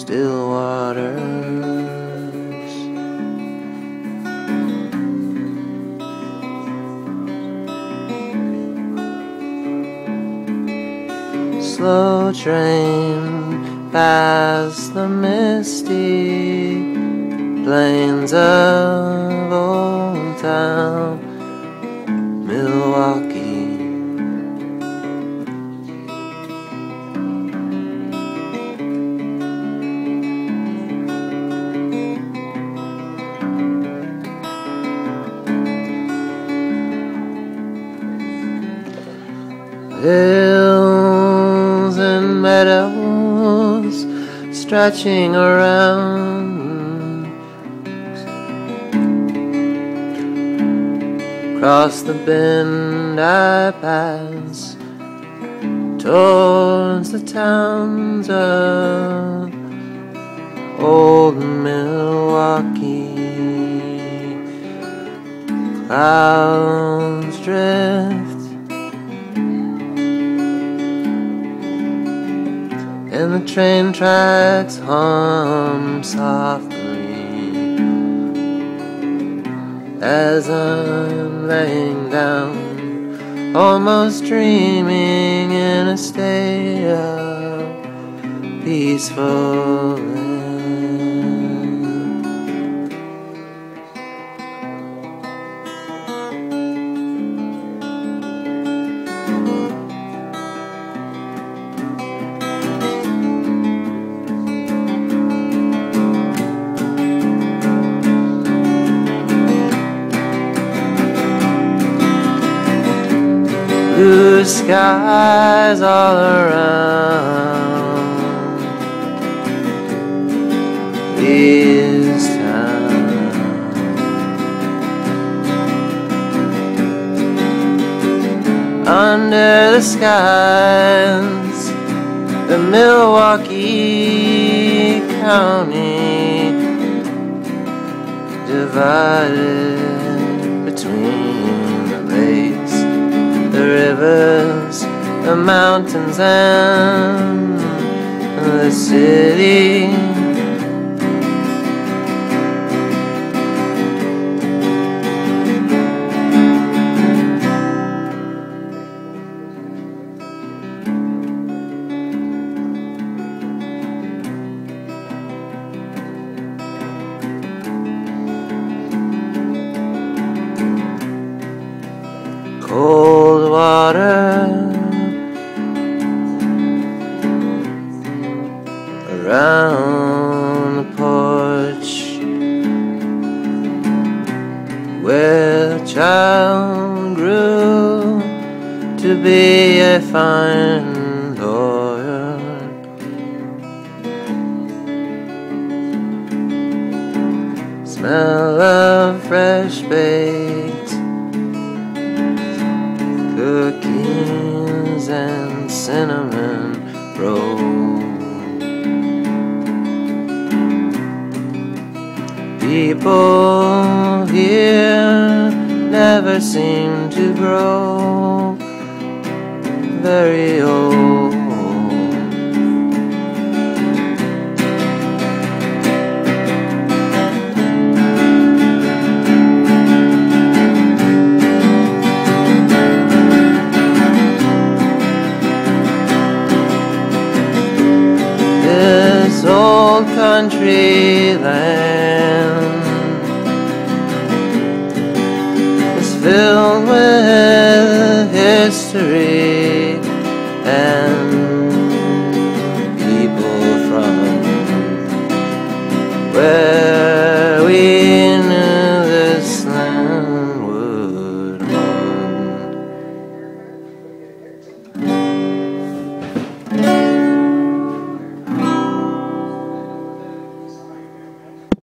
still waters. Slow train past the misty plains of Old Town, Milwaukee. Hills and meadows stretching around. Across the bend I pass towards the towns of old Milwaukee. Clouds drift and the train tracks hum softly as I'm laying down, almost dreaming in a state of peaceful. Blue skies all around this town. Under the skies, the Milwaukee County divided mountains, and the city. cold water around the porch where the child grew to be a fine lawyer. Smell of fresh baked cookies and cinnamon rolls. People here never seem to grow very old. This old country land will history and people from where